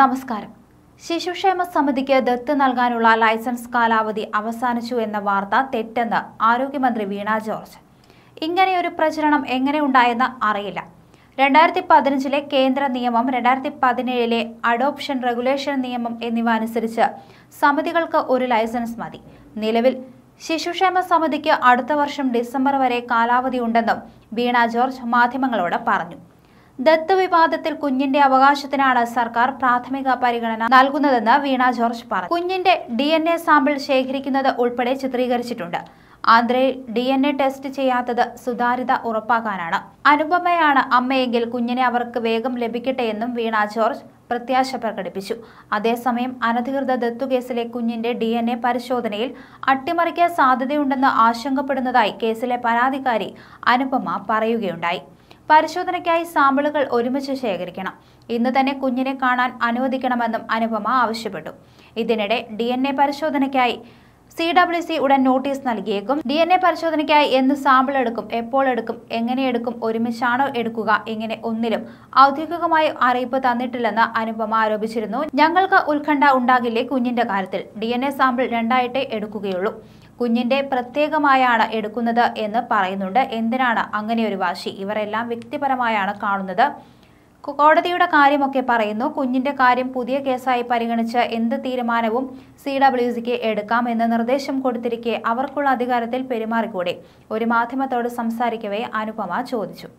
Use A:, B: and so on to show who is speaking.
A: നമസ്കാരം. ശിശുക്ഷേമ സമിതിക്ക് ദത്ത് നൽകാനുള്ള ലൈസൻസ് കാലാവധി അവസാനിച്ചു എന്ന വാർത്ത തെറ്റെന്ന് ആരോഗ്യമന്ത്രി വീണ ജോർജ്. ഇങ്ങനെയൊരു പ്രചരണം എങ്ങനെ ഉണ്ടായെന്ന് അറിയില്ല. രണ്ടായിരത്തി പതിനഞ്ചിലെ കേന്ദ്ര നിയമം രണ്ടായിരത്തി പതിനേഴിലെ അഡോപ്ഷൻ റെഗുലേഷൻ നിയമം എന്നിവ അനുസരിച്ച് സമിതികൾക്ക് ഒരു ലൈസൻസ് മതി. നിലവിൽ ശിശുക്ഷേമ സമിതിക്ക് അടുത്ത വർഷം ഡിസംബർ വരെ കാലാവധി ഉണ്ടെന്നും വീണ ജോർജ് മാധ്യമങ്ങളോട് പറഞ്ഞു. ദത്ത് വിവാദത്തിൽ കുഞ്ഞിന്റെ അവകാശത്തിനാണ് സർക്കാർ പ്രാഥമിക പരിഗണന നൽകുന്നതെന്ന് വീണ ജോർജ് പറഞ്ഞു. കുഞ്ഞിന്റെ ഡി സാമ്പിൾ ശേഖരിക്കുന്നത് ഉൾപ്പെടെ ചിത്രീകരിച്ചിട്ടുണ്ട്. ആന്ധ്രയിൽ ഡി എൻ എ ടെസ്റ്റ് ചെയ്യാത്തത് സുതാര്യത ഉറപ്പാക്കാനാണ്. അനുപമയാണ് അമ്മയെങ്കിൽ കുഞ്ഞിനെ അവർക്ക് വേഗം ലഭിക്കട്ടെ എന്നും വീണ ജോർജ് പ്രത്യാശ പ്രകടിപ്പിച്ചു. അതേസമയം അനധികൃത ദത്തുകേസിലെ കുഞ്ഞിന്റെ ഡി എൻ എ പരിശോധനയിൽ അട്ടിമറിക്കാൻ സാധ്യതയുണ്ടെന്ന് ആശങ്കപ്പെടുന്നതായി കേസിലെ പരാതിക്കാരി അനുപമ പറയുകയുണ്ടായി. പരിശോധനയ്ക്കായി സാമ്പിളുകൾ ഒരുമിച്ച് ശേഖരിക്കണം. ഇന്ന് തന്നെ കുഞ്ഞിനെ കാണാൻ അനുവദിക്കണമെന്നും അനുപമ ആവശ്യപ്പെട്ടു. ഇതിനിടെ ഡി പരിശോധനയ്ക്കായി സി ഡബ്ല്യു സി ഉടൻ നോട്ടീസ് നൽകിയേക്കും. ഡി എൻ എ പരിശോധനയ്ക്കായി എന്ന് സാമ്പിൾ എടുക്കും എപ്പോൾ എടുക്കും എങ്ങനെ എടുക്കും ഒരുമിച്ചാണോ എടുക്കുക ഇങ്ങനെ ഒന്നിലും ഔദ്യോഗികമായി അറിയിപ്പ് തന്നിട്ടില്ലെന്ന് അനുപമ ആരോപിച്ചിരുന്നു. ഞങ്ങൾക്ക് ഉത്കണ്ഠ ഉണ്ടാകില്ലേ കുഞ്ഞിന്റെ കാര്യത്തിൽ? ഡി സാമ്പിൾ രണ്ടായിട്ടേ എടുക്കുകയുള്ളൂ. കുഞ്ഞിന്റെ പ്രത്യേകമായാണ് എടുക്കുന്നത് എന്ന് പറയുന്നുണ്ട്. എന്തിനാണ് അങ്ങനെ ഒരു വാശി? ഇവരെല്ലാം വ്യക്തിപരമായാണ് കാണുന്നത്. കോടതിയുടെ കാര്യമൊക്കെ പറയുന്നു. കുഞ്ഞിന്റെ കാര്യം പുതിയ കേസായി പരിഗണിച്ച് എന്ത് തീരുമാനവും സി ഡബ്ല്യു സിക്ക് എടുക്കാം എന്ന് നിർദ്ദേശം കൊടുത്തിരിക്കെ അവർക്കുള്ള അധികാരത്തിൽ പെരുമാറിക്കൂടെ? ഒരു മാധ്യമത്തോട് സംസാരിക്കവേ അനുപമ ചോദിച്ചു.